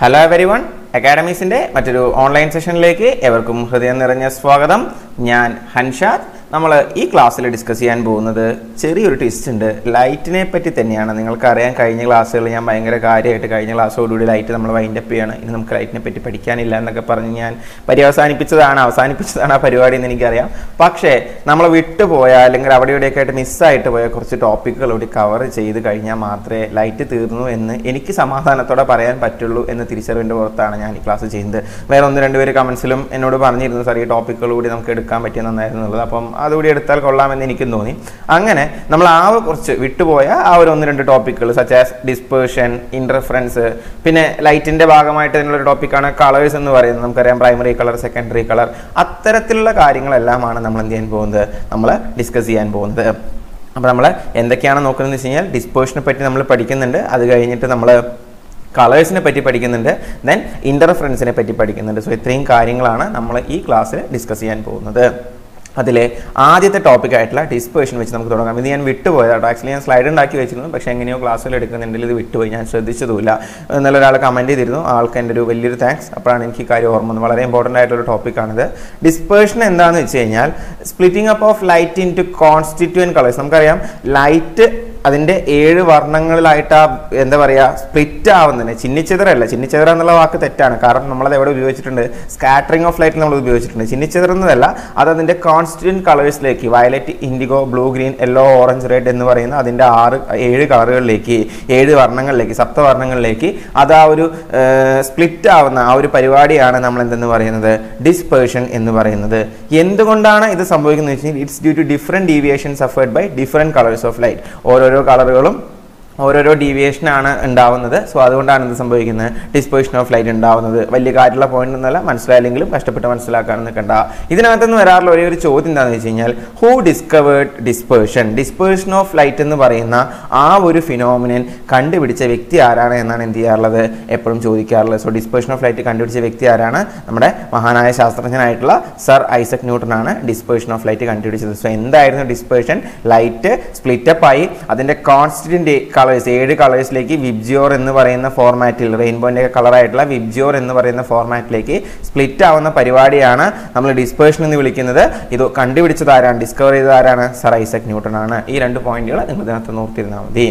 Hello every one അക്കാഡമീസിന്റെ മറ്റൊരു online സെഷനിലേക്ക് എവർക്കും ഹൃദയം നിറഞ്ഞ സ്വാഗതം. ഞാൻ ഹൻഷാദ്. നമ്മൾ ഈ ക്ലാസ്സിൽ ഡിസ്കസ് ചെയ്യാൻ പോകുന്നത് ചെറിയൊരു ട്വിസ്റ്റ് ഉണ്ട്. ലൈറ്റിനെ പറ്റി തന്നെയാണ്. നിങ്ങൾക്കറിയാം കഴിഞ്ഞ ക്ലാസ്സുകളിൽ ഞാൻ ഭയങ്കര കാര്യമായിട്ട് കഴിഞ്ഞ ക്ലാസ്സോടുകൂടി ലൈറ്റ് നമ്മൾ വൈൻഡ് അപ്പ് ചെയ്യാണ്. ഇനി നമുക്ക് ലൈറ്റിനെ പറ്റി പഠിക്കാനില്ല എന്നൊക്കെ പറഞ്ഞ് ഞാൻ പര്യവസാനിപ്പിച്ചതാണ് അവസാനിപ്പിച്ചതാണ് ആ പരിപാടി എന്ന് എനിക്കറിയാം. പക്ഷേ നമ്മൾ വിട്ടുപോയ അല്ലെങ്കിൽ അവിടെ ഇവിടെയൊക്കെ ആയിട്ട് മിസ്സായിട്ട് പോയ കുറച്ച് ടോപ്പിക്കുകൾ കൂടി കവർ ചെയ്ത് കഴിഞ്ഞാൽ മാത്രമേ ലൈറ്റ് തീർന്നു എന്ന് എനിക്ക് സമാധാനത്തോടെ പറയാൻ പറ്റുള്ളൂ എന്ന് തിരിച്ചറിവിന്റെ പുറത്താണ് ഞാൻ ഈ ക്ലാസ് ചെയ്യുന്നത്. വേറെ ഒന്ന് രണ്ട് പേര് കമൻസിലും എന്നോട് പറഞ്ഞിരുന്നു സാർ ഈ ടോപ്പിക്കുകൾ കൂടി നമുക്ക് എടുക്കാൻ പറ്റിയ നന്നായിരുന്നുള്ളത് അപ്പം അതുകൂടി എടുത്താൽ കൊള്ളാമെന്ന് എനിക്കും തോന്നി. അങ്ങനെ നമ്മൾ ആ കുറച്ച് വിട്ടുപോയ ആ ഒരു ഒന്ന് രണ്ട് ടോപ്പിക്കുകൾ സച്ച് ആസ് ഡിസ്പേർഷൻ ഇന്റർഫറൻസ് പിന്നെ ലൈറ്റിന്റെ ഭാഗമായിട്ട് ഇതിനുള്ള ടോപ്പിക്കാണ് കളേഴ്സ് എന്ന് പറയുന്നത്. നമുക്കറിയാം പ്രൈമറി കളർ സെക്കൻഡറി കളർ അത്തരത്തിലുള്ള കാര്യങ്ങളെല്ലാമാണ് നമ്മൾ എന്ത് ചെയ്യാൻ പോകുന്നത്? നമ്മൾ ഡിസ്കസ് ചെയ്യാൻ പോകുന്നത്. അപ്പോൾ നമ്മൾ എന്തൊക്കെയാണ് നോക്കുന്നത് വെച്ച് കഴിഞ്ഞാൽ ഡിസ്പേഷനെ പറ്റി നമ്മൾ പഠിക്കുന്നുണ്ട്. അത് കഴിഞ്ഞിട്ട് നമ്മൾ കളേഴ്സിനെ പറ്റി പഠിക്കുന്നുണ്ട്. ദെൻ ഇന്റർഫറൻസിനെ പറ്റി പഠിക്കുന്നുണ്ട്. സോ ഇത്രയും കാര്യങ്ങളാണ് നമ്മൾ ഈ ക്ലാസ്സിൽ ഡിസ്കസ് ചെയ്യാൻ പോകുന്നത്. അതിലെ ആദ്യത്തെ ടോപ്പിക് ആയിട്ടുള്ള ഡിസ്പേഷൻ വെച്ച് നമുക്ക് തുടങ്ങാം. ഇത് ഞാൻ വിട്ടുപോയത് കേട്ടോ ആക്ച്വലി ഞാൻ സ്ലൈഡ് ഉണ്ടാക്കി വെച്ചിരുന്നു. പക്ഷേ എങ്ങനെയോ ക്ലാസ്സിൽ എടുക്കുന്നുണ്ടെങ്കിൽ ഇത് വിട്ടുപോയി. ഞാൻ ശ്രദ്ധിച്ചതുമില്ല. ഇന്നലെ ഒരാൾ കമന്റ് ചെയ്തിരുന്നു. ആൾക്ക് എന്റെ ഒരു വലിയൊരു താങ്ക്സ് അപ്പോഴാണ് എനിക്ക് കാര്യം ഓർമ്മ വന്നത്. വളരെ ഇമ്പോർട്ടന്റ് ആയിട്ടുള്ള ടോപ്പിക്കാണിത് ഡിസ്പേഷൻ എന്താണെന്ന് വെച്ച് കഴിഞ്ഞാൽ splitting up of light into constituent colours നമുക്കറിയാം ലൈറ്റ് അതിന്റെ ഏഴ് വർണങ്ങളിലായിട്ട് ആ എന്താ പറയുക സ്പ്ലിറ്റ് ആവുന്നതിന് ചിന്നിച്ചെതറല്ല ചിന്നിച്ചെതറ എന്നുള്ള വാക്ക് തെറ്റാണ്. കാരണം നമ്മളത് എവിടെ ഉപയോഗിച്ചിട്ടുണ്ട്? സ്കാറ്ററിംഗ് ഓഫ് ലൈറ്റ് നമ്മൾ ഉപയോഗിച്ചിട്ടുണ്ട്. ചിന്നിച്ചെതറുന്നതല്ല അത് അതിന്റെ constant കളേഴ്സിലേക്ക് violet indigo blue green yellow orange red എന്ന് പറയുന്ന അതിന്റെ ആറ് ഏഴ് കളറുകളിലേക്ക് ഏഴ് വർണങ്ങളിലേക്ക് സപ്തവർണങ്ങളിലേക്ക് അത് ആ ഒരു സ്പ്ലിറ്റ് ആവുന്ന ആ ഒരു പരിപാടിയാണ് നമ്മൾ എന്തെന്ന് പറയുന്നത്? ഡിസ്പേർഷൻ എന്ന് പറയുന്നത്. എന്തുകൊണ്ടാണ് ഇത് സംഭവിക്കുന്നത് വെച്ചാൽ it's due to different deviation suffered by different colours of light ഓരോരോ കളറുകളും ഓരോരോ ഡീവിയേഷനാണ് ഉണ്ടാവുന്നത്. സോ അതുകൊണ്ടാണ് എന്ത് സംഭവിക്കുന്നത്? ഡിസ്പേഷൻ ഓഫ് ലൈറ്റ് ഉണ്ടാവുന്നത്. വലിയ കാര്യമുള്ള പോയിന്റ് എന്നല്ല മനസ്സിലായില്ലെങ്കിലും കഷ്ടപ്പെട്ട് മനസ്സിലാക്കാൻ നിൽക്കണ്ട ഇതിനകത്തുനിന്ന് വരാറുള്ള ഒരേ ഒരു ചോദ്യം എന്താണെന്ന് വെച്ച് കഴിഞ്ഞാൽ who discovered dispersion dispersion of light എന്ന് പറയുന്ന ആ ഒരു ഫിനോമിനൻ കണ്ടുപിടിച്ച വ്യക്തി ആരാണ് എന്നാണ് എന്ത് ചെയ്യാറുള്ളത്? എപ്പോഴും ചോദിക്കാറുള്ളത്. സോ ഡിസ്പേർഷൻ ഓഫ് ലൈറ്റ് കണ്ടുപിടിച്ച വ്യക്തി ആരാണ്? നമ്മുടെ മഹാനായ ശാസ്ത്രജ്ഞനായിട്ടുള്ള സർ ഐസക് ന്യൂട്ടൺ ആണ് ഡിസ്പേർഷൻ ഓഫ് ലൈറ്റ് കണ്ടുപിടിച്ചത്. സോ എന്തായിരുന്നു ഡിസ്പേർഷൻ ലൈറ്റ് സ്പ്ലിറ്റപ്പായി അതിന്റെ കോൺസ്റ്റന്റ് കോൺസ്റ്റന്റ് കളേഴ്സ് ഏഴ് കളേഴ്സിലേക്ക് വിബ്ജിയോർ എന്ന് പറയുന്ന ഫോർമാറ്റിൽ റെയിൻബോന്റെ കളറായിട്ടുള്ള വിബ്ജിയോർ എന്ന് പറയുന്ന ഫോർമാറ്റിലേക്ക് സ്പ്ലിറ്റ് ആവുന്ന പരിപാടിയാണ് നമ്മൾ ഡിസ്പേർഷൻ എന്ന് വിളിക്കുന്നത്. ഇത് കണ്ടുപിടിച്ചത് ആരാണ്? ഡിസ്കവർ ചെയ്തത് ആരാണ്? സർ ഐസക് ന്യൂട്ടൺ ആണ്. ഈ രണ്ട് പോയിന്റുകൾ നിങ്ങൾ ഇതിനകത്ത് നോക്കിയിരുന്നാൽ മതി.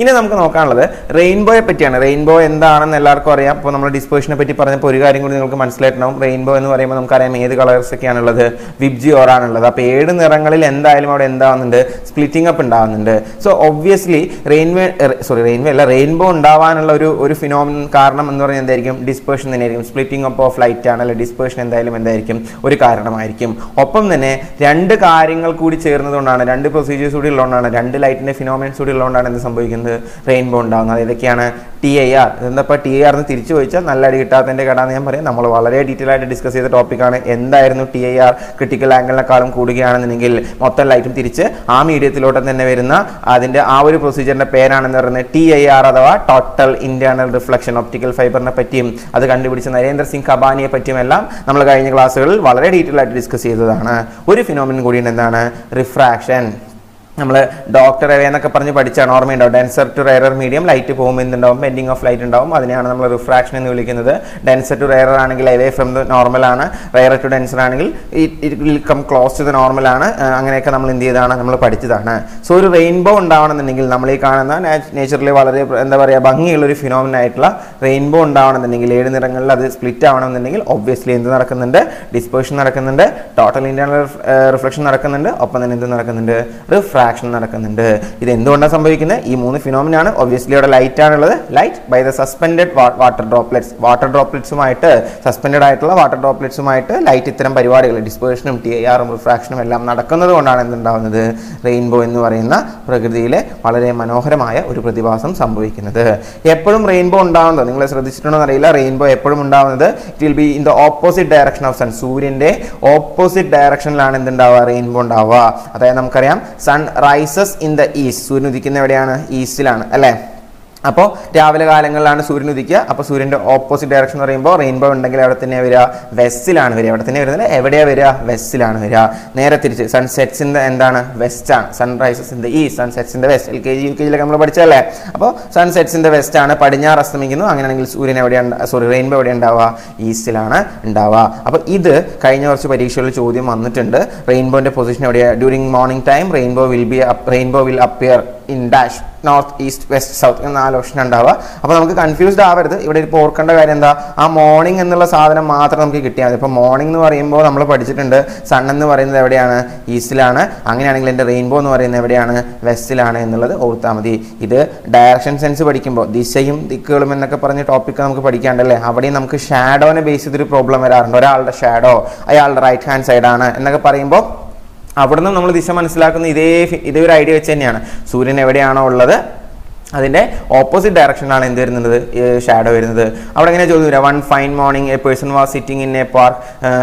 ഇനി നമുക്ക് നോക്കാനുള്ളത് റെയിൻബോയെ പറ്റിയാണ്. റെയിൻബോ എന്താണെന്ന് എല്ലാവർക്കും അറിയാം. അപ്പോൾ നമ്മൾ ഡിസ്പേഷനെ പറ്റി പറഞ്ഞപ്പോൾ ഒരു കാര്യം കൂടി നിങ്ങൾക്ക് മനസ്സിലായിട്ടുണ്ടാവും. റെയിൻബോ എന്ന് പറയുമ്പോൾ നമുക്കറിയാം ഏത് കളേഴ്സ് ഒക്കെയാണുള്ളത്. വിബ്ജിയോർ ആണുള്ളത്. അപ്പോൾ ഏഴ് നിറങ്ങളിൽ എന്തായാലും അവിടെ എന്താവുന്നുണ്ട്? സ്പ്ലിറ്റിംഗ് അപ്പ് ഉണ്ടാവുന്നുണ്ട്. So obviously rainway sorry rainway അല്ല റെയിൻബോ ഉണ്ടാവാനുള്ള ഒരു ഒരു ഫിനോമൻ കാരണം എന്ന് പറയുന്നത് എന്തായിരിക്കും? ഡിസ്പേഷൻ തന്നെയായിരിക്കും. സ്പ്ലിറ്റിംഗ് അപ്പ് ഓഫ് ലൈറ്റ് ആണ്. അല്ലെങ്കിൽ ഡിസ്പേഷൻ എന്തായാലും എന്തായിരിക്കും? ഒരു കാരണമായിരിക്കും. ഒപ്പം തന്നെ രണ്ട് കാര്യങ്ങൾ കൂടി ചേർന്നതുകൊണ്ടാണ് രണ്ട് പ്രൊസീജിയേഴ്സ് കൂടി ഉള്ളതുകൊണ്ടാണ് രണ്ട് ലൈറ്റിന്റെ ഫിനോമിനൻസ് കൂടി ഉള്ളതുകൊണ്ടാണ് എന്ത് സംഭവിക്കുന്നത്? റെയിൻബോ ഉണ്ടാകുന്നത് ഏതൊക്കെയാണ് ടി ഐ ആർ എന്താ ടി ഐ ആർ എന്ന് തിരിച്ചു ചോദിച്ചാൽ നല്ല അടി കിട്ടാത്തതിന്റെ കടാന്ന് ഞാൻ പറയാം. നമ്മൾ വളരെ ഡീറ്റെയിൽ ആയിട്ട് ഡിസ്കസ് ചെയ്ത ടോപ്പിക്കാണ് എന്തായിരുന്നു ടി ഐ ആർ ക്രിട്ടിക്കൽ ആംഗിളിനെക്കാളും കൂടുകയാണെന്നുണ്ടെങ്കിൽ മൊത്തം ലൈറ്റും തിരിച്ച് ആ മീഡിയത്തിലോട്ട് തന്നെ വരുന്ന അതിന്റെ ആ ഒരു പ്രൊസീജിയറിന്റെ പേരാണെന്ന് പറയുന്നത് ടി ഐ ആർ അഥവാ ടോട്ടൽ ഇന്റേണൽ റിഫ്ലക്ഷൻ ഒപ്റ്റിക്കൽ ഫൈബറിനെ പറ്റിയും അത് കണ്ടുപിടിച്ച നരേന്ദ്ര സിംഗ് കബാനിയെ പറ്റിയും എല്ലാം നമ്മൾ കഴിഞ്ഞ ക്ലാസ്സുകളിൽ വളരെ ഡീറ്റെയിൽ ആയിട്ട് ഡിസ്കസ് ചെയ്തതാണ്. ഒരു ഫിനോമിനും കൂടിയുണ്ട് എന്താണ് റിഫ്രാക്ഷൻ നമ്മൾ ഡോക്ടർ എവേ എന്നൊക്കെ പറഞ്ഞ് പഠിച്ചാണ് ഓർമ്മയുണ്ടാവും. Denser to rarer medium light പോകുമെന്നുണ്ടാവും bending of light ഉണ്ടാവും. അതിനെയാണ് നമ്മൾ റിഫ്രാക്ഷൻ എന്ന് വിളിക്കുന്നത്. ഡെൻസർ ടു റെയറർ ആണെങ്കിൽ എവേ ഫ്രം ദ നോർമൽ ആണ്. റെയർ ടു ഡെൻസർ ആണെങ്കിൽ it will come close to the normal ആണ്. അങ്ങനെയൊക്കെ നമ്മൾ എന്ത് ചെയ്തതാണ്? നമ്മൾ പഠിച്ചതാണ്. സോ ഒരു റെയിൻബോ ഉണ്ടാവണമെന്നുണ്ടെങ്കിൽ നമ്മൾ ഈ കാണുന്ന നേച്ചറിൽ വളരെ എന്താ പറയുക ഭംഗിയുള്ള ഒരു ഫിനോമിന ആയിട്ടുള്ള റെയിൻബോ ഉണ്ടാവണമെന്നുണ്ടെങ്കിൽ ഏഴ് നിറങ്ങളിൽ അത് സ്പ്ലിറ്റ് ആവണമെന്നുണ്ടെങ്കിൽ ഒബ്വിയസ്ലി എന്ത് നടക്കുന്നുണ്ട്? ഡിസ്പേഷൻ നടക്കുന്നുണ്ട്. ടോട്ടൽ ഇന്റേണൽ റിഫ്ലക്ഷൻ നടക്കുന്നുണ്ട്. ഒപ്പം തന്നെ എന്ത് നടക്കുന്നുണ്ട്? റിഫ്രാക്ഷൻ ഫ്രാക്ഷൻ നടക്കുന്നുണ്ട്. ഇത് എന്തുകൊണ്ടാണ് സംഭവിക്കുന്നത് ഈ മൂന്ന് ഫിനോമിനാണ് ഒബ്വിയസ്ലി ഇവിടെ ലൈറ്റ് ആണുള്ളത്. Light by the suspended water droplets water ഡ്രോപ്ലെറ്റ്സുമായിട്ട് suspended ആയിട്ടുള്ള വാട്ടർ ഡ്രോപ്ലെറ്റ്സുമായിട്ട് ലൈറ്റ് ഇത്തരം പരിപാടികൾ ഡിസ്പേഷനും ടി ഐ ആറും റിഫ്രാക്ഷനും എല്ലാം നടക്കുന്നത് കൊണ്ടാണ് എന്തുണ്ടാവുന്നത്? റെയിൻബോ എന്ന് പറയുന്ന പ്രകൃതിയിലെ വളരെ മനോഹരമായ ഒരു പ്രതിഭാസം സംഭവിക്കുന്നത്. എപ്പോഴും റെയിൻബോ ഉണ്ടാവുന്നത്? നിങ്ങൾ ശ്രദ്ധിച്ചിട്ടുണ്ടോ അറിയില്ല റെയിൻബോ എപ്പോഴും ഉണ്ടാവുന്നത് it will be in the opposite direction of sun സൂര്യന്റെ ഓപ്പോസിറ്റ് ഡയറക്ഷനിലാണ് എന്തുണ്ടാവുക? റെയിൻബോ ഉണ്ടാവുക. അതായത് നമുക്കറിയാം sun rises in the east സൂര്യൻ ഉദിക്കുന്ന എവിടെയാണ് ഈസ്റ്റിലാണ് അല്ലേ? അപ്പോൾ രാവിലെ കാലങ്ങളിലാണ് സൂര്യൻ ഉദിക്കുക. അപ്പോൾ സൂര്യന്റെ ഓപ്പോസിറ്റ് ഡയറക്ഷൻ എന്ന് പറയുമ്പോൾ റെയിൻബോ ഉണ്ടെങ്കിൽ അവിടെ തന്നെ വരിക വെസ്റ്റിലാണ് വരിക. അവിടെ തന്നെ വരുന്നത് എവിടെയാണ് വരിക? വെസ്റ്റിലാണ് വരിക. നേരെ തിരിച്ച് സൺസെറ്റ്സിന്റെ എന്താണ്? വെസ്റ്റാണ് സൺറൈസസ് ഇൻ ദ ഈ സൺസെറ്റ്സിന്റെ west L K G U K ജിയിലൊക്കെ നമ്മൾ പഠിച്ചതല്ലേ? അപ്പോൾ സൺസെറ്റ്സിന്റെ വെസ്റ്റാണ് പടിഞ്ഞാറ് അസ്തമിക്കുന്നു. അങ്ങനെയാണെങ്കിൽ സൂര്യൻ എവിടെയാണ് സോറി റെയിൻബോ എവിടെ ഉണ്ടാവുക? ഈസ്റ്റിലാണ് ഉണ്ടാവുക. അപ്പോൾ ഇത് കഴിഞ്ഞ കുറച്ച് പരീക്ഷകളിൽ ചോദ്യം വന്നിട്ടുണ്ട്. റെയിൻബോന്റെ പൊസിഷൻ എവിടെയാണ് during morning time rainbow will be rainbow will appear in dash north east west south എന്ന നാല് ഓപ്ഷൻ ഉണ്ടാവുക. അപ്പോൾ നമുക്ക് കൺഫ്യൂസ്ഡ് ആവരുത്. ഇവിടെ ഇപ്പോൾ ഓർക്കേണ്ട കാര്യം എന്താ? ആ മോർണിംഗ് എന്നുള്ള സാധനം മാത്രം നമുക്ക് കിട്ടിയാൽ മതി. ഇപ്പോൾ മോർണിംഗ് എന്ന് പറയുമ്പോൾ നമ്മൾ പഠിച്ചിട്ടുണ്ട്. സൺ എന്ന് പറയുന്നത് എവിടെയാണ്? ഈസ്റ്റിലാണ് അങ്ങനെയാണെങ്കിൽ എന്റെ റെയിൻബോ എന്ന് പറയുന്നത് എവിടെയാണ്? വെസ്റ്റിലാണ് എന്നുള്ളത് ഓർത്താൽ മതി. ഇത് ഡയറക്ഷൻ സെൻസ് പഠിക്കുമ്പോൾ ദിശയും ദിക്കുകളും എന്നൊക്കെ പറഞ്ഞ ടോപ്പിക്ക് നമുക്ക് പഠിക്കാണ്ടല്ലേ? അവിടെയും നമുക്ക് ഷാഡോനെ ബേസ് ചെയ്തൊരു പ്രോബ്ലം വരാറുണ്ട്. ഒരാളുടെ ഷാഡോ അയാളുടെ റൈറ്റ് ഹാൻഡ് സൈഡാണ് എന്നൊക്കെ പറയുമ്പോൾ അവിടുന്ന് നമ്മൾ ദിശ മനസ്സിലാക്കുന്ന ഇതേ ഇതേ ഒരു ഐഡിയ വെച്ച് തന്നെയാണ്. സൂര്യൻ എവിടെയാണോ ഉള്ളത്? അതിന്റെ ഓപ്പോസിറ്റ് ഡയറക്ഷനാണ് എന്ത് വരുന്നത്? ഷാഡോ വരുന്നത്. അവിടെ എങ്ങനെ ചോദ്യം വരിക? One fine morning a person was sitting in a park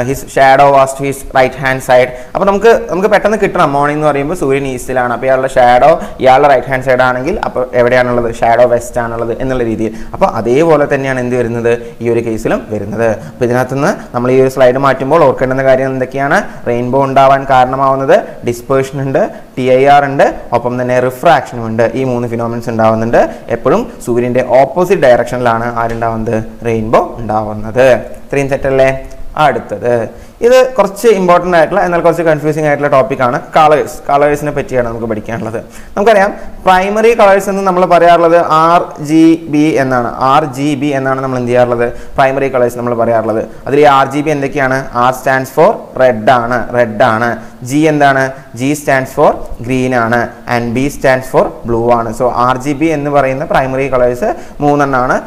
his shadow was to his right hand side അപ്പോൾ നമുക്ക് നമുക്ക് പെട്ടെന്ന് കിട്ടണം. മോർണിംഗ് എന്ന് പറയുമ്പോൾ സൂര്യൻ ഈസ്റ്റിലാണ് അപ്പോൾ ഇയാളുടെ ഷാഡോ ഇയാളുടെ റൈറ്റ് ഹാൻഡ് സൈഡ് ആണെങ്കിൽ അപ്പോൾ എവിടെയാണുള്ളത്? ഷാഡോ വെസ്റ്റ് ആണുള്ളത് എന്നുള്ള രീതിയിൽ. അപ്പോൾ അതേപോലെ തന്നെയാണ് എന്ത് വരുന്നത്? ഈ ഒരു കേസിലും വരുന്നത്. അപ്പോൾ ഇതിനകത്തുനിന്ന് നമ്മൾ ഈ ഒരു സ്ലൈഡ് മാറ്റുമ്പോൾ ഓർക്കേണ്ടുന്ന കാര്യം എന്തൊക്കെയാണ്? റെയിൻബോ ഉണ്ടാവാൻ കാരണമാവുന്നത് ഡിസ്പേഴ്ഷൻ ഉണ്ട് ടി ഐ ആർ ഉണ്ട് ഒപ്പം തന്നെ റിഫ്രാക്ഷനും ഉണ്ട്. ഈ മൂന്ന് ഫിനോമിൻസ് ഉണ്ടാവുന്നുണ്ട്. എപ്പോഴും സൂര്യന്റെ ഓപ്പോസിറ്റ് ഡയറക്ഷനിലാണ് ആരുണ്ടാവുന്നത്? റെയിൻബോ ഉണ്ടാവുന്നത്. ഇത്രയും സെറ്റല്ലേ അടുത്തത്. ഇത് കുറച്ച് ഇമ്പോർട്ടന്റ് ആയിട്ടുള്ള എന്നാൽ കുറച്ച് കൺഫ്യൂസിംഗ് ആയിട്ടുള്ള ടോപ്പിക്കാണ് കളേഴ്സ് കളേഴ്സിനെ പറ്റിയാണ് നമുക്ക് പഠിക്കാനുള്ളത്. നമുക്കറിയാം പ്രൈമറി കളേഴ്സ് എന്ന് നമ്മൾ പറയാറുള്ളത് ആർ ജി ബി എന്നാണ്. ആർ ജി ബി എന്നാണ് നമ്മൾ എന്ത് ചെയ്യാറുള്ളത്? പ്രൈമറി കളേഴ്സ് നമ്മൾ പറയാറുള്ളത്. അതിൽ ഈ ആർ ജി ബി എന്തൊക്കെയാണ്? ആർ സ്റ്റാൻഡ്സ് ഫോർ റെഡ് ആണ്. റെഡ് ആണ്. ജി എന്താണ്? ജി സ്റ്റാൻഡ്സ് ഫോർ ഗ്രീൻ ആണ്. And B stands for blue ആണ്. സോ ആർ ജി ബി എന്ന് പറയുന്ന പ്രൈമറി കളേഴ്സ് മൂന്നെണ്ണമാണ്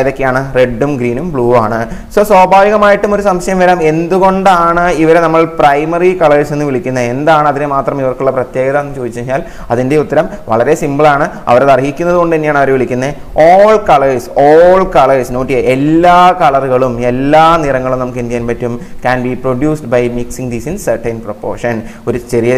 ഏതൊക്കെയാണ്? റെഡും ഗ്രീനും ബ്ലൂ ആണ്. സോ സ്വാഭാവികമായിട്ടും ഒരു സംശയം വരാം. എന്തുകൊണ്ടാണ് ഇവരെ നമ്മൾ പ്രൈമറി കളേഴ്സ് എന്ന് വിളിക്കുന്നത്? എന്താണ് അതിന് മാത്രം ഇവർക്കുള്ള പ്രത്യേകത എന്ന് ചോദിച്ചു കഴിഞ്ഞാൽ അതിന്റെ ഉത്തരം വളരെ സിമ്പിളാണ് അവരത് അർഹിക്കുന്നത് കൊണ്ട് തന്നെയാണ് അവർ വിളിക്കുന്നത്. All colours all colours note ചെയ്യുക എല്ലാ കളറുകളും എല്ലാ നിറങ്ങളും നമുക്ക് എന്ത് ചെയ്യാൻ പറ്റും? Can be produced by mixing these in certain proportion ഒരു ചെറിയ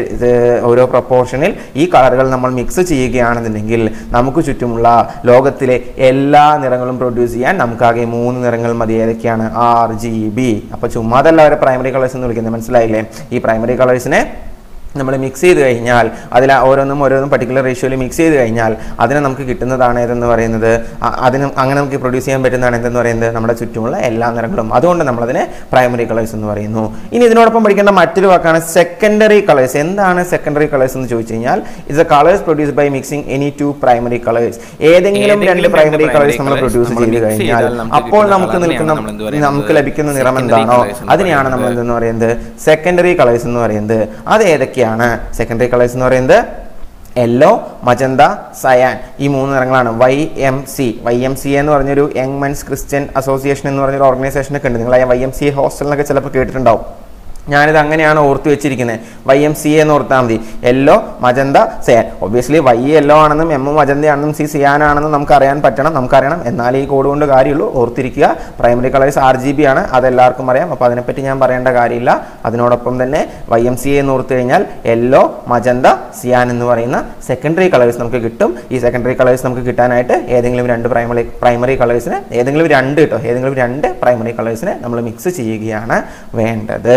ഓരോ പ്രൊപ്പോർഷനിൽ ഈ കളറുകൾ നമ്മൾ മിക്സ് ചെയ്യുകയാണെന്നുണ്ടെങ്കിൽ നമുക്ക് ചുറ്റുമുള്ള ലോകത്തിലെ എല്ലാ നിറങ്ങളും പ്രൊഡ്യൂസ് ചെയ്യാൻ നമുക്കാകെ മൂന്ന് നിറങ്ങൾ മതി. ഏതൊക്കെയാണ്? ആർ ജി ബി അപ്പോൾ ചുമ്മാതല്ല അവരെ പ്രൈമറി കളേഴ്സ് എന്ന് വിളിക്കുന്നത് മനസ്സിലായില്ലേ? ഈ പ്രൈമറി കളേഴ്സിനെ നമ്മൾ മിക്സ് ചെയ്ത് കഴിഞ്ഞാൽ അതിൽ ഓരോന്നും ഓരോന്നും പർട്ടിക്കുലർ റേഷ്യോയിൽ മിക്സ് ചെയ്ത് കഴിഞ്ഞാൽ അതിനെ നമുക്ക് കിട്ടുന്നതാണ് ഏതെന്ന് പറയുന്നത്? അതിന് അങ്ങനെ നമുക്ക് പ്രൊഡ്യൂസ് ചെയ്യാൻ പറ്റുന്നതാണ് എന്തെന്ന് പറയുന്നത്? നമ്മുടെ ചുറ്റുമുള്ള എല്ലാ നിറങ്ങളും. അതുകൊണ്ട് നമ്മളതിനെ പ്രൈമറി കളേഴ്സ് എന്ന് പറയുന്നു. ഇനി ഇതിനോടൊപ്പം പഠിക്കേണ്ട മറ്റൊരു വാക്കാണ് സെക്കൻഡറി കളേഴ്സ് എന്താണ് സെക്കൻഡറി കളേഴ്സ് എന്ന് ചോദിച്ചു കഴിഞ്ഞാൽ it's a colours produce by mixing any two primary colours ഏതെങ്കിലും രണ്ട് പ്രൈമറി കളേഴ്സ് നമ്മൾ പ്രൊഡ്യൂസ് ചെയ്ത് കഴിഞ്ഞാൽ അപ്പോൾ നമുക്ക് നിൽക്കുന്ന? നമുക്ക് ലഭിക്കുന്ന നിറം എന്താണോ? അതിനെയാണ് നമ്മൾ. എന്തെന്ന് പറയുന്നത്? സെക്കൻഡറി കളേഴ്സ് എന്ന് പറയുന്നത്. അത് ഏതൊക്കെയാണ് സെക്കൻഡറി കളേഴ്സ് എന്ന് പറയുന്നത്. യെല്ലോ മജന്ത സയാൻ ഈ മൂന്ന് നിറങ്ങളാണ്. Y M C Y M C എന്ന് പറഞ്ഞൊരു യങ് മെൻസ് ക്രിസ്ത്യൻ അസോസിയേഷൻ എന്ന് പറഞ്ഞൊരു ഓർഗനൈസേഷൻ ഒക്കെ ഉണ്ട്. നിങ്ങൾ വൈ എം സി ഹോസ്റ്റലിനൊക്കെ ചിലപ്പോൾ കേട്ടിട്ടുണ്ടാവും. ഞാനിത് അങ്ങനെയാണ് ഓർത്തു വെച്ചിരിക്കുന്നത് വൈ എം സി എന്ന് ഓർത്താൽ മതി. Yellow magenta cyan obviously Y yellow ആണെന്നും എം മജന്തയാണെന്നും സി സിയാൻ ആണെന്നും നമുക്ക് അറിയാൻ പറ്റണം നമുക്കറിയണം. എന്നാൽ ഈ കോഡ് കൊണ്ട് കാര്യമുള്ളൂ. ഓർത്തിരിക്കുക. Primary colours R G B ആണ്. അതെല്ലാവർക്കും അറിയാം. അപ്പോൾ അതിനെപ്പറ്റി ഞാൻ പറയേണ്ട കാര്യമില്ല. അതിനോടൊപ്പം തന്നെ വൈ എം സി എന്ന് ഓർത്തു കഴിഞ്ഞാൽ യെല്ലോ മജന്ത സിയാൻ എന്ന് പറയുന്ന സെക്കൻഡറി കളേഴ്സ് നമുക്ക് കിട്ടും. ഈ സെക്കൻഡറി കളേഴ്സ് നമുക്ക് കിട്ടാനായിട്ട് ഏതെങ്കിലും രണ്ട് പ്രൈമറി പ്രൈമറി കളേഴ്സിന് ഏതെങ്കിലും രണ്ട് കിട്ടും ഏതെങ്കിലും രണ്ട് പ്രൈമറി കളേഴ്സിനെ നമ്മൾ മിക്സ് ചെയ്യുകയാണ് വേണ്ടത്.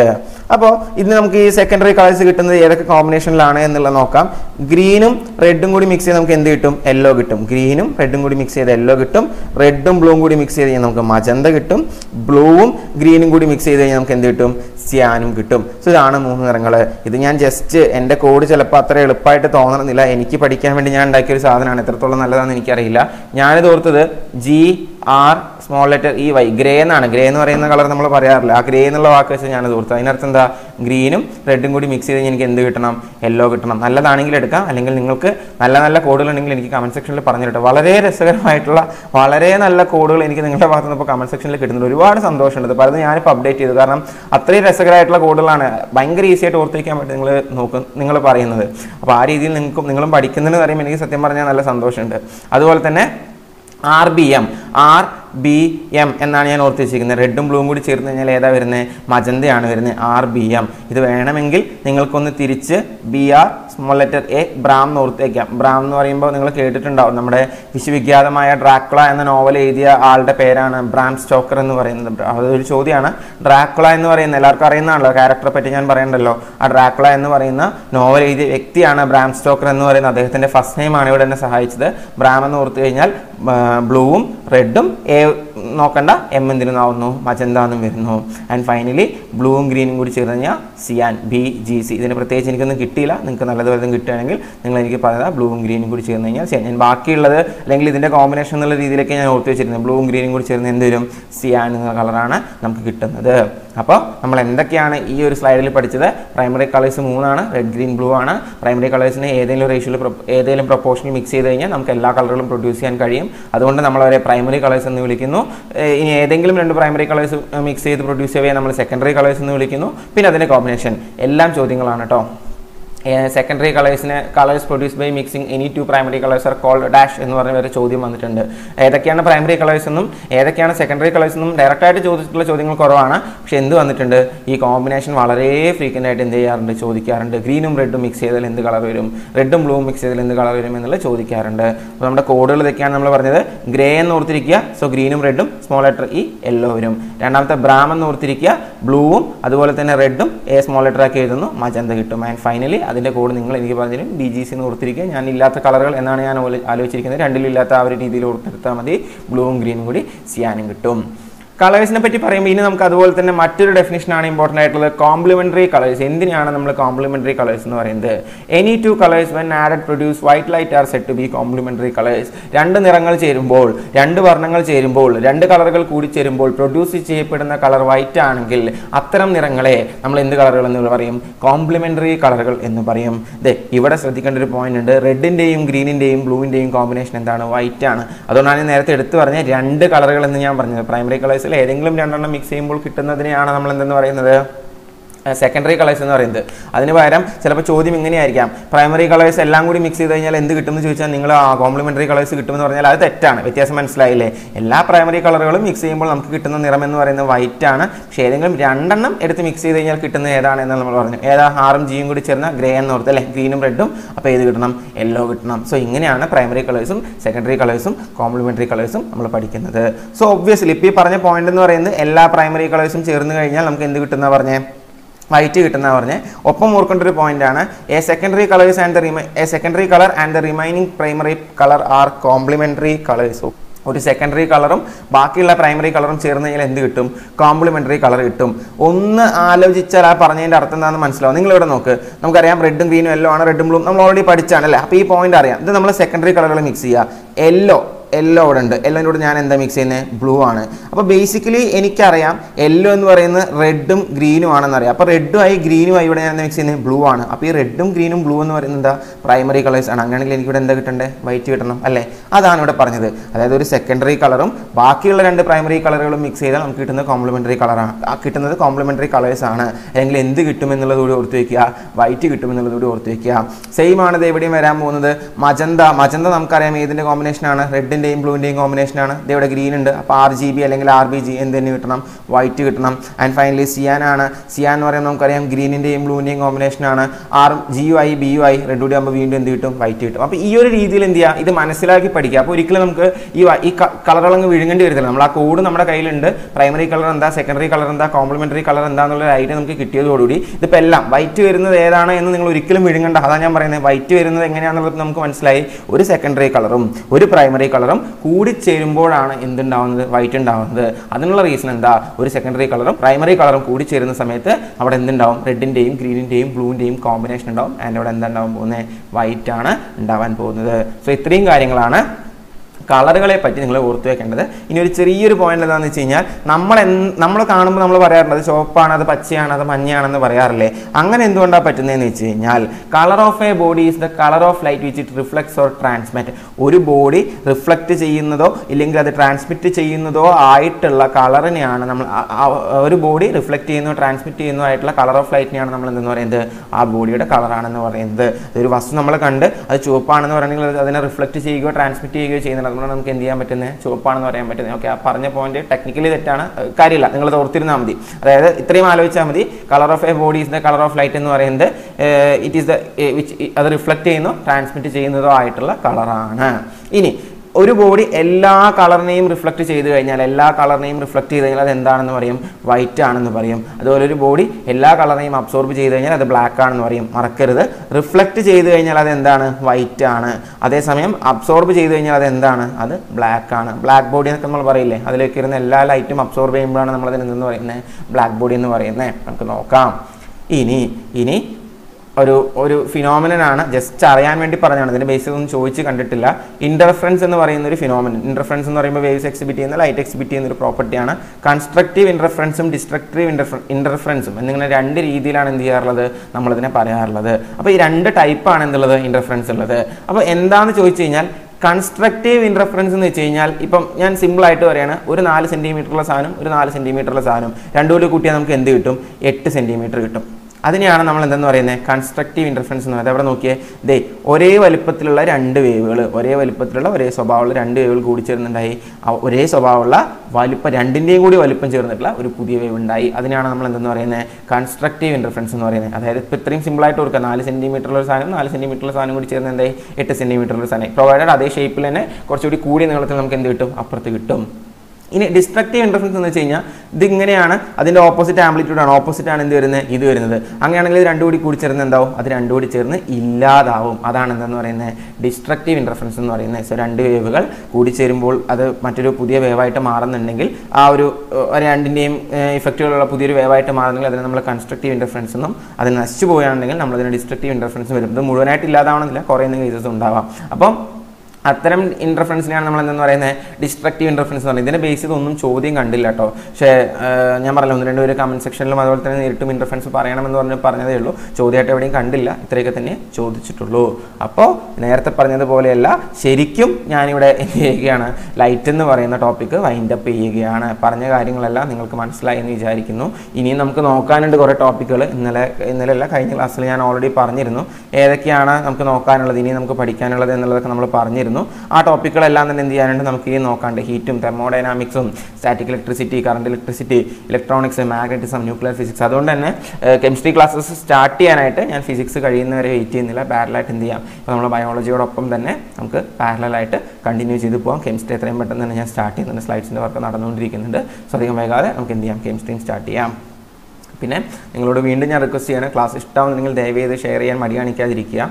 അപ്പോൾ ഇതിന് നമുക്ക് ഈ സെക്കൻഡറി കളേഴ്സ് കിട്ടുന്നത് ഏതൊക്കെ കോമ്പിനേഷനിലാണ് എന്നുള്ളത് നോക്കാം. ഗ്രീനും റെഡും കൂടി മിക്സ് ചെയ്ത് നമുക്ക് എന്ത് കിട്ടും? യെല്ലോ കിട്ടും. ഗ്രീനും റെഡും കൂടി മിക്സ് ചെയ്ത് യെല്ലോ കിട്ടും. റെഡും ബ്ലൂവും കൂടി മിക്സ് ചെയ്ത് കഴിഞ്ഞാൽ നമുക്ക് മജന്ത കിട്ടും. ബ്ലൂവും ഗ്രീനും കൂടി മിക്സ് ചെയ്ത് കഴിഞ്ഞാൽ നമുക്ക് എന്ത് കിട്ടും? സിയാനും കിട്ടും. സോ ഇതാണ് മൂന്ന് നിറങ്ങൾ ഇത് ഞാൻ ജസ്റ്റ് എന്റെ കോഡ് ചിലപ്പോൾ അത്ര എളുപ്പമായിട്ട് തോന്നണമെന്നില്ല. എനിക്ക് പഠിക്കാൻ വേണ്ടി ഞാൻ ഉണ്ടാക്കിയ ഒരു സാധനമാണ്. എത്രത്തോളം നല്ലതാണെന്ന് എനിക്കറിയില്ല. ഞാനിത് ഓർത്തത് G R small letter E Y grey എന്നാണ്. ഗ്രേ എന്ന് പറയുന്ന കളർ നമ്മൾ പറയാറില്ല. ആ ഗ്രേ എന്നുള്ള വാക്ക് വെച്ച് ഞാനത് കൊടുത്തു. അതിനർത്ഥം എന്താ? ഗ്രീനും റെഡും കൂടി മിക്സ് ചെയ്ത് കഴിഞ്ഞാൽ എനിക്ക് എന്ത് കിട്ടണം? യെല്ലോ കിട്ടണം. നല്ലതാണെങ്കിൽ എടുക്കാം. അല്ലെങ്കിൽ നിങ്ങൾക്ക് നല്ല നല്ല കോഡുകൾ ഉണ്ടെങ്കിൽ എനിക്ക് കമന്റ് സെക്ഷനിൽ പറഞ്ഞിട്ട് വളരെ രസകരമായിട്ടുള്ള വളരെ നല്ല കോഡുകൾ എനിക്ക് നിങ്ങളുടെ ഭാഗത്ത് നിന്ന് ഇപ്പോൾ കമന്റ് സെക്ഷനിൽ കിട്ടുന്നുണ്ട്. ഒരുപാട് സന്തോഷമുണ്ട്. പലതും ഞാനിപ്പോൾ അപ്ഡേറ്റ് ചെയ്തു. കാരണം അത്രയും രസകരമായിട്ടുള്ള കോഡുകളാണ് ഭയങ്കര ഈസി ആയിട്ട് ഓർത്തിരിക്കാൻ പറ്റും നിങ്ങൾ നോക്കും നിങ്ങൾ പറയുന്നത്. അപ്പോൾ ആ രീതിയിൽ നിങ്ങൾക്കും നിങ്ങളും പഠിക്കുന്നതെന്ന് പറയുമ്പോൾ എനിക്ക് സത്യം പറഞ്ഞാൽ നല്ല സന്തോഷമുണ്ട്. അതുപോലെ തന്നെ R B M R B M എന്നാണ് ഞാൻ ഓർത്ത് വെച്ചിരിക്കുന്നത് റെഡും ബ്ലൂവും കൂടി ചേർന്ന് കഴിഞ്ഞാൽ ഏതാ വരുന്നത്? മജന്തയാണ് വരുന്നത് ആർ ബി എം ഇത് വേണമെങ്കിൽ നിങ്ങൾക്കൊന്ന് തിരിച്ച് B R small letter a Bram എന്ന് ഓർത്തേക്കാം. ബ്രാം എന്ന് പറയുമ്പോൾ നിങ്ങൾ കേട്ടിട്ടുണ്ടാവും. നമ്മുടെ വിശ്വവിഖ്യാതമായ ഡ്രാക്കുള എന്ന നോവൽ എഴുതിയ ആളുടെ പേരാണ് ബ്രാം സ്റ്റോക്കർ എന്ന് പറയുന്നത്. അതൊരു ചോദ്യമാണ്. ഡ്രാക്കുള എന്ന് പറയുന്ന എല്ലാവർക്കും അറിയുന്നതാണല്ലോ ക്യാരക്ടറെ പറ്റി ഞാൻ പറയണ്ടല്ലോ. ആ ഡ്രാക്കുള എന്ന് പറയുന്ന നോവൽ എഴുതിയ വ്യക്തിയാണ് ബ്രാം സ്റ്റോക്കർ എന്ന് പറയുന്നത് അദ്ദേഹത്തിന്റെ ഫസ്റ്റ് നെയിം ആണ് ഇവിടെ എന്നെ സഹായിച്ചത്. ബ്രാം എന്ന് ഓർത്തു കഴിഞ്ഞാൽ ബ്ലൂവും റെഡും എ നോക്കണ്ട. എം എന്തിനാവുന്നു? മജന്താന്നും വരുന്നു. ആൻഡ് ഫൈനലി ബ്ലൂവും ഗ്രീനും കൂടി ചേർന്ന് കഴിഞ്ഞാൽ സിയാൻ ബി ജി സി ഇതിന് പ്രത്യേകിച്ച് എനിക്കൊന്നും കിട്ടിയില്ല. നിങ്ങൾക്ക് നല്ലതുപോലെ കിട്ടുകയാണെങ്കിൽ നിങ്ങൾ എനിക്ക് പറയാം ബ്ലൂവും ഗ്രീനും കൂടി ചേർന്ന് കഴിഞ്ഞാൽ സിയാൻ ഞാൻ ബാക്കിയുള്ളത് അല്ലെങ്കിൽ ഇതിന്റെ കോമ്പിനേഷൻ എന്നുള്ള രീതിയിലൊക്കെ ഞാൻ ഓർത്ത് വെച്ചിരുന്നത്. ബ്ലൂവും ഗ്രീനും കൂടി ചേർന്ന് എന്ത് വരും? സിയാൻ എന്ന കളറാണ് നമുക്ക് കിട്ടുന്നത്. അപ്പോൾ നമ്മൾ എന്തൊക്കെയാണ് ഈ ഒരു സ്ലൈഡിൽ പഠിച്ചത്? പ്രൈമറി കളേഴ്സ് മൂന്നാണ് റെഡ് ഗ്രീൻ ബ്ലൂ ആണ്. പ്രൈമറി കളേഴ്സിനെ ഏതെങ്കിലും റേഷ്യോയിൽ ഏതെങ്കിലും പ്രൊപ്പോർഷനിൽ മിക്സ് ചെയ്ത് കഴിഞ്ഞാൽ നമുക്ക് എല്ലാ കളറുകളും പ്രൊഡ്യൂസ് ചെയ്യാൻ കഴിയും. അതുകൊണ്ട് നമ്മൾ അവരെ പ്രൈമറി കളേഴ്സ് എന്ന് വിളിക്കുന്നു. ഇനി ഏതെങ്കിലും രണ്ട് പ്രൈമറി കളേഴ്സ് മിക്സ് ചെയ്ത് പ്രൊഡ്യൂസ് ചെയ്യുകയെ നമ്മൾ സെക്കൻഡറി കളേഴ്സ് എന്ന് വിളിക്കുന്നു. പിന്നെ അതിന്റെ കോമ്പിനേഷൻ എല്ലാം ചോദ്യങ്ങളാണ് കേട്ടോ secondary കളേഴ്സിന് colours produce by mixing any two primary colours are called dash എന്ന് പറഞ്ഞ ഒരു ചോദ്യം വന്നിട്ടുണ്ട്. ഏതൊക്കെയാണ് പ്രൈമറി കളേഴ്സ് എന്നും ഏതൊക്കെയാണ് സെക്കൻഡറി കളേഴ്സ് എന്നും ഡയറക്റ്റായിട്ട് ചോദിച്ചിട്ടുള്ള ചോദ്യങ്ങൾ കുറവാണ്. പക്ഷെ എന്ത് വന്നിട്ടുണ്ട്? ഈ കോമ്പിനേഷൻ വളരെ ഫ്രീക്വന്റ് ആയിട്ട് എന്ത് ചെയ്യാറുണ്ട്? ചോദിക്കാറുണ്ട്. ഗ്രീനും റെഡും മിക്സ് ചെയ്താൽ എന്ത് കളർ വരും? റെഡും ബ്ലൂവും മിക്സ് ചെയ്താൽ എന്ത് കളർ വരും എന്നുള്ളത് ചോദിക്കാറുണ്ട്. അപ്പോൾ നമ്മുടെ കോഡുകൾ ഇതൊക്കെയാണ് നമ്മൾ പറഞ്ഞത്. ഗ്രേ എന്ന് ഓർത്തിരിക്കുക സോ ഗ്രീനും റെഡും സ്മോൾ ലെറ്റർ ഈ യെല്ലോ വരും. രണ്ടാമത്തെ ബ്രാം എന്ന് ഓർത്തിരിക്കുക ബ്ലൂവും അതുപോലെ തന്നെ റെഡും എ സ്മോൾ ലെറ്റർ ആക്കി എഴുതുന്നു മജന്ത കിട്ടും. ആൻഡ് ഫൈനലി അതിന്റെ കോഡ് നിങ്ങൾ എനിക്ക് പറഞ്ഞാലും ബി ജി സി എന്ന് ഓർത്തിരിക്കുക ഞാൻ ഇല്ലാത്ത കളറുകൾ എന്നാണ് ഞാൻ ആലോചിച്ചിരിക്കുന്നത്. രണ്ടിലും ഇല്ലാത്ത ആ ഒരു രീതിയിൽ ഓർത്തെടുത്താൽ മതി. ബ്ലൂവും ഗ്രീനും കൂടി സിയാനും കിട്ടും. കളേഴ്സിനെ പറ്റി പറയുമ്പോൾ ഇനി നമുക്ക് അതുപോലെ തന്നെ മറ്റൊരു ഡെഫിനേഷനാണ് ഇമ്പോർട്ടന്റ് ആയിട്ടുള്ളത് കോംപ്ലിമെന്ററി കളേഴ്സ് എന്തിനാണ് നമ്മൾ കോംപ്ലിമെന്ററി കളേഴ്സ് എന്ന് പറയുന്നത്? Any two colours when added produce white light are set to be complementary colours രണ്ട് നിറങ്ങൾ ചേരുമ്പോൾ രണ്ട് വർണങ്ങൾ ചേരുമ്പോൾ രണ്ട് കളറുകൾ കൂടി ചേരുമ്പോൾ പ്രൊഡ്യൂസ് ചെയ്യപ്പെടുന്ന കളർ വൈറ്റ് ആണെങ്കിൽ അത്തരം നിറങ്ങളെ നമ്മൾ എന്ത് കളറുകൾ എന്ന് പറയും? കോംപ്ലിമെന്ററി കളറുകൾ എന്ന് പറയും. ദേ ഇവിടെ ശ്രദ്ധിക്കേണ്ട ഒരു പോയിന്റ് ഉണ്ട്. റെഡിന്റെയും ഗ്രീനിന്റെയും ബ്ലൂവിന്റെയും കോമ്പിനേഷൻ എന്താണ്? വൈറ്റ് ആണ്. അതുകൊണ്ടാണ് നേരത്തെ എടുത്തു പറഞ്ഞ രണ്ട് കളറുകൾ എന്ന് ഞാൻ പറഞ്ഞത്. പ്രൈമറി കളേഴ്സിൽ ഏതെങ്കിലും രണ്ടെണ്ണം മിക്സ് ചെയ്യുമ്പോൾ കിട്ടുന്നതിനെയാണ് നമ്മൾ എന്തെന്ന് പറയുന്നത്? സെക്കൻഡറി കളേഴ്സ് എന്ന് പറയുന്നത്. അതിന് പകരം ചിലപ്പോൾ ചോദ്യം ഇങ്ങനെയായിരിക്കാം. പ്രൈമറി കളേഴ്സ് എല്ലാം കൂടി മിക്സ് ചെയ്ത് കഴിഞ്ഞാൽ എന്ത് കിട്ടുമെന്ന് ചോദിച്ചാൽ നിങ്ങൾ കോംപ്ലിമെന്ററി കളേഴ്സ് കിട്ടുമെന്ന് പറഞ്ഞാൽ അത് തെറ്റാണ്. വ്യത്യാസം മനസ്സിലായില്ലേ? എല്ലാ പ്രൈമറി കളറുകളും മിക്സ് ചെയ്യുമ്പോൾ നമുക്ക് കിട്ടുന്ന നിറം എന്ന് പറയുന്നത് വൈറ്റ് ആണ്. പക്ഷേ ഏതെങ്കിലും രണ്ടെണ്ണം എടുത്ത് മിക്സ് ചെയ്ത് കഴിഞ്ഞാൽ കിട്ടുന്നത് ഏതാണെന്ന് നമ്മൾ പറഞ്ഞു. ഏതാ? ആറും ജിയും കൂടി ചേർന്ന ഗ്രേ എന്ന് ഓർത്ത് അല്ലേ? ഗ്രീനും റെഡും അപ്പോൾ ഏത് കിട്ടണം? യെല്ലോ കിട്ടണം. സോ ഇങ്ങനെയാണ് പ്രൈമറി കളേഴ്സും സെക്കൻഡറി കളേഴ്സും കോംപ്ലിമെന്ററി കളേഴ്സും നമ്മൾ പഠിക്കുന്നത്. സോ ഒബ്വിയസ്ലി ഇപ്പോൾ ഈ പറഞ്ഞ പോയിന്റ് എന്ന് പറയുന്നത് എല്ലാ പ്രൈമറി കളേഴ്സും ചേർന്ന് കഴിഞ്ഞാൽ നമുക്ക് എന്ത് കിട്ടുന്ന പറഞ്ഞേ? വൈറ്റ് കിട്ടുന്ന പറഞ്ഞ്. ഒപ്പം ഓർക്കേണ്ട ഒരു പോയിന്റാണ് a secondary colours and the റിമൈ a secondary colour and the remaining primary colour are complementary colours ഒരു സെക്കൻഡറി കളറും ബാക്കിയുള്ള പ്രൈമറി കളറും ചേർന്ന് കഴിഞ്ഞാൽ എന്ത് കിട്ടും? കോംപ്ലിമെന്ററി കളർ കിട്ടും. ഒന്ന് ആലോചിച്ചാൽ ആ പറഞ്ഞതിന്റെ അർത്ഥം എന്താണെന്ന് മനസ്സിലാവും. നിങ്ങൾ ഇവിടെ നോക്ക്. നമുക്കറിയാം റെഡും ഗ്രീനും യെല്ലോ ആണ്. റെഡും ബ്ലൂ നമ്മൾ ഓൾറെഡി പഠിച്ചാണല്ലേ അപ്പോൾ ഈ പോയിന്റ് അറിയാം. ഇത് നമ്മൾ സെക്കൻഡറി കളറുകൾ മിക്സ് ചെയ്യുക. യെല്ലോ യെല്ലോ ഇവിടെ ഉണ്ട്. യെല്ലോന്റെ കൂടെ ഞാൻ എന്താ മിക്സ് ചെയ്യുന്നത് ബ്ലൂ ആണ്. അപ്പോൾ ബേസിക്കലി എനിക്കറിയാം യെല്ലോ എന്ന് പറയുന്നത് റെഡും ഗ്രീനും ആണെന്ന് അറിയാം. അപ്പോൾ റെഡും ആയി ഗ്രീനും ആയി ഇവിടെ ഞാൻ എന്താ മിക്സ് ചെയ്യുന്നത് ബ്ലൂ ആണ്. അപ്പോൾ ഈ റെഡും ഗ്രീനും ബ്ലൂ എന്ന് പറയുന്നത് എന്താ? പ്രൈമറി കളേഴ്സ് ആണ്. അങ്ങനെയാണെങ്കിൽ എനിക്കിവിടെ എന്താ കിട്ടണ്ടേ? വൈറ്റ് കിട്ടണം അല്ലേ? അതാണ് ഇവിടെ പറഞ്ഞത്. അതായത് ഒരു സെക്കൻഡറി കളറും ബാക്കിയുള്ള രണ്ട് പ്രൈമറി കളറുകളും മിക്സ് ചെയ്താൽ നമുക്ക് കിട്ടുന്നത് കോംപ്ലിമെന്ററി കളറാണ് ആ കിട്ടുന്നത് കോംപ്ലിമെന്ററി കളേഴ്സ് ആണ്. അല്ലെങ്കിൽ എന്ത് കിട്ടുമെന്നുള്ളത് കൂടി ഓർത്ത് വയ്ക്കുക വൈറ്റ് കിട്ടുമെന്നുള്ളത് കൂടി ഓർത്ത് വയ്ക്കുക സെയിം ആണ് ഇത് എവിടെയും വരാൻ പോകുന്നത് മജന്ത. മജന്ത നമുക്കറിയാം ഏതിന്റെ കോമ്പിനേഷനാണ് റെഡിന്റെയും ബ്ലൂവിന്റെയും കോമ്പിനേഷനാണ് ഇത് ഇവിടെ ഗ്രീൻ ഉണ്ട്. അപ്പോൾ ആർ ജി ബി അല്ലെങ്കിൽ ആർ ബി ജി എന്ത് തന്നെ കിട്ടണം? വൈറ്റ് കിട്ടണം. ആൻഡ് ഫൈനലി സിയാൻ ആണ്. സിയാൻ എന്ന് പറയുമ്പോൾ നമുക്കറിയാം ഗ്രീനിന്റെയും ബ്ലൂവിന്റെയും കോമ്പിനേഷനാണ് R G U I B U I red കൂടി ആകുമ്പോൾ വീണ്ടും എന്ത് കിട്ടും? വൈറ്റ് കിട്ടും. അപ്പോൾ ഈ ഒരു രീതിയിൽ എന്ത് ചെയ്യുക ഇത് മനസ്സിലാക്കി പഠിക്കുക. അപ്പോൾ ഒരിക്കലും നമുക്ക് ഈ ഈ കളറുകളങ്ങ് വിഴുങ്ങേണ്ടി വരത്തില്ല. നമ്മൾ ആ കോഡ് നമ്മുടെ കയ്യിലുണ്ട്. പ്രൈമറി കളർ എന്താ? സെക്കൻഡറി കളർ എന്താ? കോംപ്ലിമെന്ററി കളർ എന്താന്നുള്ള ഒരു ഐഡിയ നമുക്ക് കിട്ടിയതോടുകൂടി ഇതിപ്പോൾ എല്ലാം വൈറ്റ് വരുന്നത് ഏതാണ് എന്ന് നിങ്ങൾ ഒരിക്കലും വിഴുങ്ങേണ്ട. അതാണ് ഞാൻ പറയുന്നത്. വൈറ്റ് വരുന്നത് എങ്ങനെയാണെന്നുള്ളത് നമുക്ക് മനസ്സിലായി. ഒരു സെക്കൻഡറി കളറും ഒരു പ്രൈമറി കളറും കൂടി ചേരുമ്പോഴാണ് എന്തുണ്ടാവുന്നത്? വൈറ്റ് ഉണ്ടാവുന്നത്. അതിനുള്ള റീസൺ എന്താ? ഒരു സെക്കൻഡറി കളറും പ്രൈമറി കളറും കൂടി ചേരുന്ന സമയത്ത് അവിടെ എന്തുണ്ടാവും? റെഡിന്റെയും ഗ്രീനിന്റെയും ബ്ലൂവിന്റെയും കോമ്പിനേഷൻ ഉണ്ടാവും. ആൻഡ് അവിടെ എന്താ ഉണ്ടാവാൻ പോകുന്നത് വൈറ്റ് ആണ് ഉണ്ടാവാൻ പോകുന്നത്. സോ ഇത്രയും കാര്യങ്ങളാണ് കളറുകളെ പറ്റി നിങ്ങൾ ഓർത്ത് വെക്കേണ്ടത്. ഇനി ഒരു ചെറിയൊരു പോയിന്റ് എന്താണെന്ന് വെച്ച് കഴിഞ്ഞാൽ നമ്മൾ നമ്മൾ കാണുമ്പോൾ നമ്മൾ പറയാറുണ്ട് അത് ചുവപ്പാണ് അത് പച്ചയാണ് അത് മഞ്ഞയാണെന്ന് പറയാറില്ലേ? അങ്ങനെ എന്തുകൊണ്ടാണ് പറ്റുന്നതെന്ന് വെച്ച് കഴിഞ്ഞാൽ colour of a body is the colour of light which it reflects or transmit ഒരു ബോഡി റിഫ്ലക്റ്റ് ചെയ്യുന്നതോ ഇല്ലെങ്കിൽ അത് ട്രാൻസ്മിറ്റ് ചെയ്യുന്നതോ ആയിട്ടുള്ള കളറിനെയാണ് നമ്മൾ ഒരു ബോഡി റിഫ്ലക്റ്റ് ചെയ്യുന്നതോ ട്രാൻസ്മിറ്റ് ചെയ്യുന്നതോ ആയിട്ടുള്ള കളർ ഓഫ് ലൈറ്റിനെയാണ് നമ്മൾ എന്തെന്ന് പറയുന്നത്? ആ ബോഡിയുടെ കളറാണെന്ന് പറയുന്നത്. ഒരു വസ്തു നമ്മൾ കണ്ട് അത് ചുവപ്പാണെന്ന് പറയുകയാണെങ്കിൽ അത് അതിനെ റിഫ്ലക്റ്റ് ചെയ്യുകയോ ട്രാൻസ്മിറ്റ് ചെയ്യുകയോ ചെയ്യുന്നുണ്ട്. അതുകൊണ്ടാണ് നമുക്ക് എന്ത് ചെയ്യാൻ പറ്റുന്നത് ചുവപ്പാണെന്ന് പറയാൻ പറ്റുന്നത് ഓക്കെ ആ പറഞ്ഞ പോയിന്റ് ടെക്നിക്കലി തെറ്റാണ്. കാര്യമില്ല. നിങ്ങൾ ഓർത്തിരുന്നാൽ മതി. അതായത് ഇത്രയും ആലോചിച്ചാൽ മതി. Colour of a body is the colour of light എന്ന് പറയുന്നത് ഇറ്റ് ഈസ് ദ വിച്ച് അത് റിഫ്ലക്റ്റ് ചെയ്യുന്നു ട്രാൻസ്മിറ്റ് ചെയ്യുന്നതോ ആയിട്ടുള്ള കളറാണ് ഇനി ഒരു ബോഡി എല്ലാ കളറിനെയും റിഫ്ലക്ട് ചെയ്ത് കഴിഞ്ഞാൽ എല്ലാ കളറിനെയും റിഫ്ലക്ട് ചെയ്ത് കഴിഞ്ഞാൽ അത് എന്താണെന്ന് പറയും? വൈറ്റ് ആണെന്ന് പറയും. അതുപോലെ ഒരു ബോഡി എല്ലാ കളറിനെയും അബ്സോർബ് ചെയ്ത് കഴിഞ്ഞാൽ അത് ബ്ലാക്ക് ആണെന്ന് പറയും. മറക്കരുത്. റിഫ്ലക്ട് ചെയ്ത് കഴിഞ്ഞാൽ അത് എന്താണ് വൈറ്റ് ആണ്. അതേസമയം അബ്സോർബ് ചെയ്ത് കഴിഞ്ഞാൽ അത് എന്താണ് അത് ബ്ലാക്ക് ആണ്. ബ്ലാക്ക് ബോഡി എന്നൊക്കെ നമ്മൾ പറയില്ലേ? അതിലേക്ക് ഇരുന്ന എല്ലാ ലൈറ്റും അബ്സോർബ് ചെയ്യുമ്പോഴാണ് എന്തെന്ന് പറയുന്നത്. ബ്ലാക്ക് ബോഡി എന്ന് പറയുന്നത്. നമുക്ക് നോക്കാം. ഇനി ഇനി ഒരു ഒരു ഫിനോമിനനാണ് ജസ്റ്റ് അറിയാൻ വേണ്ടി പറഞ്ഞാണ് ഇതിന്റെ ബേസിൽ ഒന്നും ചോദിച്ച് കണ്ടിട്ടില്ല. ഇന്റർഫറൻസ് എന്ന് പറയുന്ന ഒരു ഫിനോമിനൻ ഇന്റർഫറൻസ് എന്ന് പറയുമ്പോൾ വേവ്സ് എക്സിബിറ്റ് ചെയ്യുന്ന ലൈറ്റ് എക്സിബിറ്റ് ചെയ്യുന്ന ഒരു പ്രോപ്പർട്ടിയാണ് കൺസ്ട്രക്റ്റീവ് ഇന്റർഫറൻസും ഡിസ്ട്രക്റ്റീവ് ഇന്റർഫറൻസും എന്നിങ്ങനെ രണ്ട് രീതിയിലാണ് എന്ത് ചെയ്യാറുള്ളത്? നമ്മളിതിനെ പറയാറുള്ളത്. അപ്പോൾ ഈ രണ്ട് ടൈപ്പാണ് എന്തുള്ളത്? ഇന്റർഫറൻസ് ഉള്ളത്. അപ്പോൾ എന്താണെന്ന് ചോദിച്ചു കഴിഞ്ഞാൽ കൺസ്ട്രക്റ്റീവ് ഇൻറഫറൻസ് എന്ന് വെച്ച് കഴിഞ്ഞാൽ ഇപ്പം ഞാൻ സിമ്പിളായിട്ട് പറയാണ്. ഒരു നാല് സെന്റിമീറ്ററുള്ള സാധനം ഒരു നാല് സെന്റിമീറ്ററുള്ള സാധനം. രണ്ടു കൂടി കൂട്ടിയാൽ നമുക്ക് എന്ത് കിട്ടും? എട്ട് സെന്റിമീറ്റർ കിട്ടും. അതിനെയാണ് നമ്മൾ എന്തെന്ന് പറയുന്നത്? കൺസ്ട്രക്റ്റീവ് ഇന്റർഫറൻസ് എന്ന് പറയുന്നത്. അവിടെ നോക്കിയേ ദേ ഒരേ വലുപ്പത്തിലുള്ള രണ്ട് വേവുകൾ ഒരേ വലുപ്പത്തിലുള്ള ഒരേ സ്വഭാവമുള്ള രണ്ട് വേവുകൾ കൂടി ചേർന്നുണ്ടായി ഒരേ സ്വഭാവമുള്ള വലുപ്പം രണ്ടിന്റെയും കൂടി വലുപ്പം ചേർന്നിട്ടുള്ള ഒരു പുതിയ വേവ് ഉണ്ടായി. അതിനാണ് നമ്മൾ എന്തെന്ന് പറയുന്നത്? കൺസ്ട്രക്റ്റീവ് ഇന്റർഫറൻസ് എന്ന് പറയുന്നത്. അതായത് ഇപ്പോൾ ഇത്രയും സിമ്പിളായിട്ട് കൊടുക്കുക നാല് സെന്റിമീറ്ററുള്ള ഒരു സാധനം നാല് സെന്റിമീറ്ററുള്ള സാധനം കൂടി ചേർന്ന് എന്തായി? എട്ട് സെന്റിമീറ്ററുള്ള സാധനം. പ്രൊവൈഡഡ് അതേ ഷേപ്പിൽ തന്നെ കുറച്ചുകൂടി കൂടിയ നീളത്തിൽ നമുക്ക് എന്ത് കിട്ടും? അപ്പുറത്ത് കിട്ടും. ഇനി ഡിസ്ട്രക്റ്റീവ് ഇൻട്രസൻസ് എന്ന് വെച്ച് കഴിഞ്ഞാൽ ഇതിങ്ങനെയാണ് അതിന്റെ ഓപ്പോസിറ്റ് ആംപ്ലിറ്റ്യൂഡ് ആണ്. ഓപ്പോസിറ്റ് ആണ് എന്ത് വരുന്നത്? ഇത് വരുന്നത്. അങ്ങനെയാണെങ്കിൽ ഇത് രണ്ടുകൂടി കൂടി ചേർന്ന് എന്താവും? അത് രണ്ടുകൂടി ചേർന്ന് ഇല്ലാതാവും. അതാണ് എന്തെന്ന് പറയുന്നത്? ഡിസ്ട്രക്റ്റീവ് ഇൻട്രസൻസ് എന്ന് പറയുന്നത്. സോ രണ്ട് വേവുകൾ കൂടി ചേരുമ്പോൾ അത് മറ്റൊരു പുതിയ വേവായിട്ട് മാറുന്നുണ്ടെങ്കിൽ ആ ഒരു രണ്ടിന്റെയും ഇഫക്റ്റുകളുള്ള പുതിയൊരു വേവായിട്ട് മാറുന്നെങ്കിൽ അതിനെ നമ്മൾ കൺസ്ട്രക്റ്റീവ് ഇന്റർഫറൻസ് എന്നും അത് നശിച്ചു പോവുകയാണെങ്കിൽ നമ്മളതിന് ഡിസ്ട്രക്റ്റീവ് ഇന്റർഫറൻസ് വരും. ഇത് മുഴുവനായിട്ട് ഇല്ലാതാവണമെന്നില്ല. കുറേ കേസസ് ഉണ്ടാവാം. അപ്പം അത്തരം ഇന്റർഫറൻസിനെയാണ് നമ്മൾ എന്തെന്ന് പറയുന്നത് ഡിസ്ട്രക്റ്റീവ് ഇന്റർഫറൻസ് എന്ന് പറയുന്നത്. ഇതിന്റെ ബേസ് ചെയ്തൊന്നും ചോദ്യം കണ്ടില്ല കേട്ടോ പക്ഷേ ഞാൻ പറഞ്ഞല്ലോ ഒന്ന് രണ്ട് പേര് കമന്റ് സെക്ഷനിലും അതുപോലെ തന്നെ നേരിട്ടും ഇന്റർഫറൻസ് പറയണമെന്ന് പറഞ്ഞ് പറഞ്ഞതേ ഉള്ളൂ. ചോദ്യമായിട്ട് എവിടെയും കണ്ടില്ല. ഇത്രയൊക്കെ തന്നെ ചോദിച്ചിട്ടുള്ളൂ. അപ്പോൾ നേരത്തെ പറഞ്ഞതുപോലെയല്ല ശരിക്കും ഞാനിവിടെ എന്ത് ചെയ്യുകയാണ് ലൈറ്റ് എന്ന് പറയുന്ന ടോപ്പിക്ക് വൈൻഡ് അപ്പ് ചെയ്യുകയാണ്. പറഞ്ഞ കാര്യങ്ങളെല്ലാം നിങ്ങൾക്ക് മനസ്സിലായി എന്ന് വിചാരിക്കുന്നു. ഇനിയും നമുക്ക് നോക്കാനുണ്ട് കുറേ ടോപ്പിക്കുകൾ ഇന്നലെ ഇന്നലെ അല്ല കഴിഞ്ഞ ക്ലാസ്സിൽ ഞാൻ ഓൾറെഡി പറഞ്ഞിരുന്നു. ഏതൊക്കെയാണ് നമുക്ക് നോക്കാനുള്ളത്? ഇനി നമുക്ക് പഠിക്കാനുള്ളത് എന്നുള്ളതൊക്കെ നമ്മൾ പറഞ്ഞിരുന്നു. ആ ടോപ്പിക്കുകളെല്ലാം തന്നെ എന്ത് ചെയ്യാനുണ്ട്? നമുക്ക് ഈ നോക്കാണ്ട് ഹീറ്റും തെർമോഡൈനാമിക്സും static electricity current electricity electronics magnetism nuclear physics. അതുകൊണ്ട് തന്നെ കെമിസ്ട്രി ക്ലാസ്സസ് സ്റ്റാർട്ട് ചെയ്യാനായിട്ട് ഞാൻ ഫിസിക്സ് കഴിയുന്നവരെ വെയിറ്റ് ചെയ്യുന്നില്ല. പാരലായിട്ട് എന്ത് ചെയ്യാം? അപ്പോൾ നമ്മൾ ബയോളജിയോടൊപ്പം തന്നെ നമുക്ക് പാരലായിട്ട് കണ്ടിന്യൂ ചെയ്ത് പോകാം കെമിസ്ട്രി എത്രയും പെട്ടെന്ന് തന്നെ ഞാൻ സ്റ്റാർട്ട് ചെയ്യുന്നുണ്ട്. സ്ലൈഡ്സിന്റെ വർക്ക് നടന്നുകൊണ്ടിരിക്കുന്നുണ്ട്. സോ അധികം വൈകാതെ നമുക്ക് എന്ത് ചെയ്യാം? കെമിസ്ട്രിയും സ്റ്റാർട്ട് ചെയ്യാം. പിന്നെ നിങ്ങളോട് വീണ്ടും ഞാൻ റിക്വസ്റ്റ് ചെയ്യണം. ക്ലാസ് ഇഷ്ടമാവുന്നെങ്കിൽ ദയവ് ചെയ്ത് ഷെയർ ചെയ്യാൻ മടി കാണിക്കാതിരിക്കുക.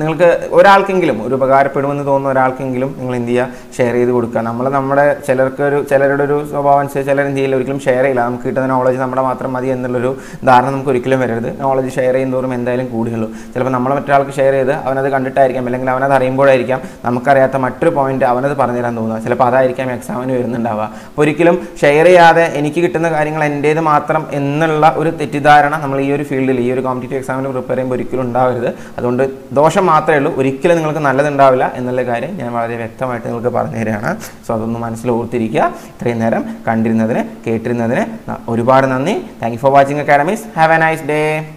നിങ്ങൾക്ക് ഒരാൾക്കെങ്കിലും ഒരു ഉപകാരപ്പെടുമെന്ന് തോന്നുന്ന ഒരാൾക്കെങ്കിലും നിങ്ങൾ എന്ത് ചെയ്യുക? ഷെയർ ചെയ്ത് കൊടുക്കുക. നമ്മൾ നമ്മുടെ ചിലർക്ക് ഒരു ചിലരുടെ ഒരു സ്വഭാവം അനുസരിച്ച് ചിലർ എന്ത് ചെയ്യില്ല? ഒരിക്കലും ഷെയർ ചെയ്യില്ല. നമുക്ക് കിട്ടുന്ന നോളജ് നമ്മുടെ മാത്രം മതി എന്നുള്ളൊരു ധാരണ നമുക്ക് ഒരിക്കലും വരരുത്. നോളജ് ഷെയർ ചെയ്യുന്നതോറും എന്തായാലും കൂടുകയുള്ളൂ. ചിലപ്പോൾ നമ്മൾ മറ്റൊരാൾക്ക് ഷെയർ ചെയ്ത് അവനത് കണ്ടിട്ടായിരിക്കാം. അല്ലെങ്കിൽ അവനത് അറിയുമ്പോഴായിരിക്കാം നമുക്കറിയാത്ത മറ്റൊരു പോയിന്റ് അവനത് പറഞ്ഞു തരാൻ തോന്നുക. ചിലപ്പോൾ അതായിരിക്കാം എക്സാമിന് വരുന്നുണ്ടാവുക. അപ്പോൾ ഒരിക്കലും ഷെയർ ചെയ്യാതെ എനിക്ക് കിട്ടുന്ന കാര്യങ്ങൾ എന്റേത് മാത്രം എന്നുള്ള ഒരു തെറ്റിദ്ധാരണ നമ്മൾ ഈ ഒരു ഫീൽഡിൽ ഈ ഒരു കോമ്പറ്റേറ്റീവ് എക്സാമിന് പ്രിപ്പയർ ചെയ്യുമ്പോൾ ഒരിക്കലും ഉണ്ടാവരുത്. അതുകൊണ്ട് ദോഷം മാത്രമേ ഉള്ളൂ. ഒരിക്കലും നിങ്ങൾക്ക് നല്ലതുണ്ടാവില്ല എന്നുള്ള കാര്യം ഞാൻ വളരെ വ്യക്തമായിട്ട് നിങ്ങൾക്ക് പറഞ്ഞു തരികയാണ്. സോ അതൊന്ന് മനസ്സിൽ ഓർത്തിരിക്കുക. ഇത്രയും നേരം കണ്ടിരുന്നതിന് കേട്ടിരുന്നതിന് ഒരുപാട് നന്ദി. Thank you for watching academies have a nice day